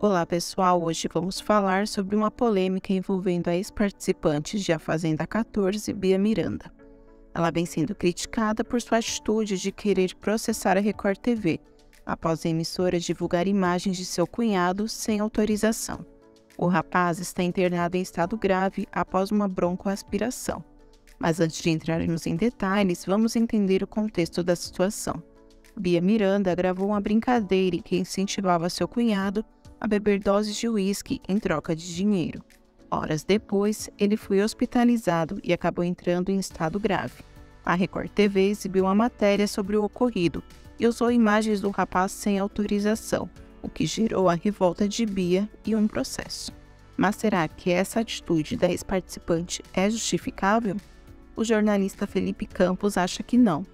Olá pessoal, hoje vamos falar sobre uma polêmica envolvendo a ex-participante de A Fazenda 14, Bia Miranda. Ela vem sendo criticada por sua atitude de querer processar a Record TV, após a emissora divulgar imagens de seu cunhado sem autorização. O rapaz está internado em estado grave após uma broncoaspiração. Mas antes de entrarmos em detalhes, vamos entender o contexto da situação. Bia Miranda gravou uma brincadeira em que incentivava seu cunhado a beber doses de uísque em troca de dinheiro. Horas depois, ele foi hospitalizado e acabou entrando em estado grave. A Record TV exibiu uma matéria sobre o ocorrido e usou imagens do rapaz sem autorização, o que gerou a revolta de Bia e um processo. Mas será que essa atitude da ex-participante é justificável? O jornalista Felipe Campos acha que não.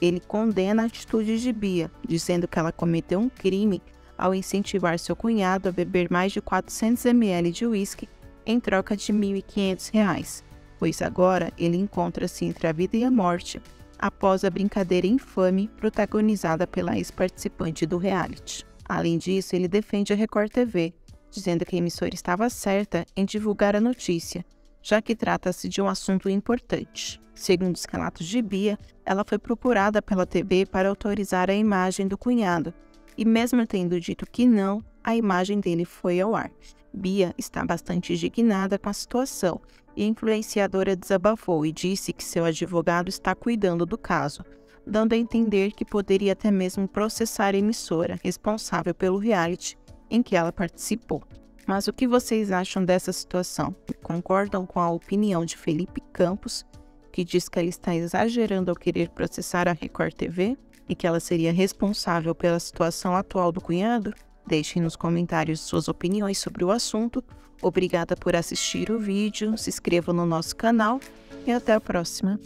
Ele condena a atitude de Bia, dizendo que ela cometeu um crime ao incentivar seu cunhado a beber mais de 400 ml de uísque em troca de R$ 1.500, pois agora ele encontra-se entre a vida e a morte após a brincadeira infame protagonizada pela ex-participante do reality. Além disso, ele defende a Record TV, dizendo que a emissora estava certa em divulgar a notícia, já que trata-se de um assunto importante. Segundo os relatos de Bia, ela foi procurada pela TV para autorizar a imagem do cunhado, e mesmo tendo dito que não, a imagem dele foi ao ar. Bia está bastante indignada com a situação e a influenciadora desabafou e disse que seu advogado está cuidando do caso, dando a entender que poderia até mesmo processar a emissora responsável pelo reality em que ela participou. Mas o que vocês acham dessa situação? Concordam com a opinião de Felipe Campos, que diz que ela está exagerando ao querer processar a Record TV? E que ela seria responsável pela situação atual do cunhado? Deixem nos comentários suas opiniões sobre o assunto. Obrigada por assistir o vídeo, se inscreva no nosso canal e até a próxima.